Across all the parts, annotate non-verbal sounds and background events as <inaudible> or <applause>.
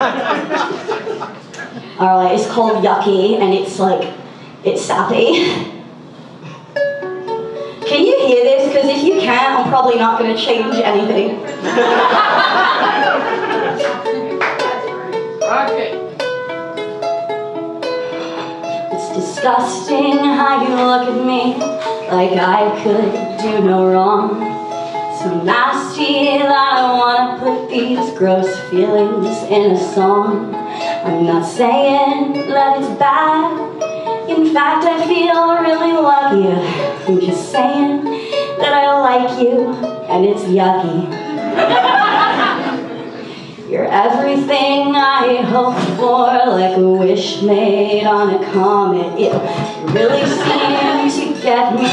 Alright, it's called Yucky, and it's like, it's sappy. Can you hear this? Because if you can't, I'm probably not going to change anything. It's disgusting how you look at me like I could do no wrong. So nasty that I wanna put these gross feelings in a song. I'm not saying that it's bad. In fact, I feel really lucky. I'm just saying that I like you and it's yucky. <laughs> You're everything I hoped for, like a wish made on a comet. It really seems to get me,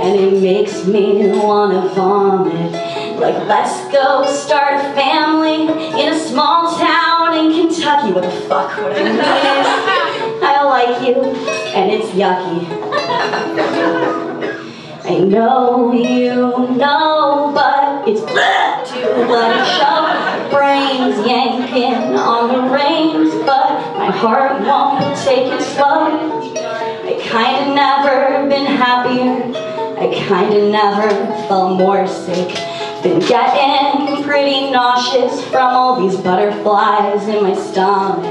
and it makes me wanna vomit. Like, let's go start a family in a small town in Kentucky. What the fuck would I mean? I like you, and it's yucky. I know you know, but it's bleh to let it show. Brains yanking on the reins, but my heart won't take it slow. I kinda never been happier. I kinda never felt more sick. Been getting pretty nauseous from all these butterflies in my stomach.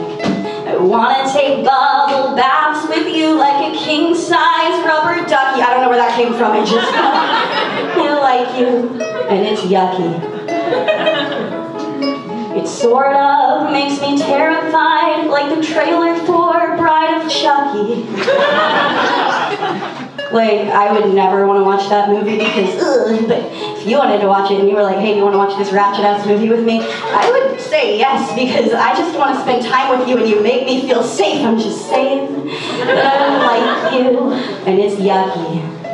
I wanna take bubble baths with you like a king-size rubber ducky. I don't know where that came from, I just I like you, and it's yucky. It sort of makes me terrified, like the trailer for Bride of Chucky. <laughs> like, I would never want to watch that movie because, ugh, but if you wanted to watch it and you were like, hey, do you want to watch this ratchet ass movie with me? I would say yes because I just want to spend time with you and you make me feel safe. I'm just saying that I don't like you and it's yucky.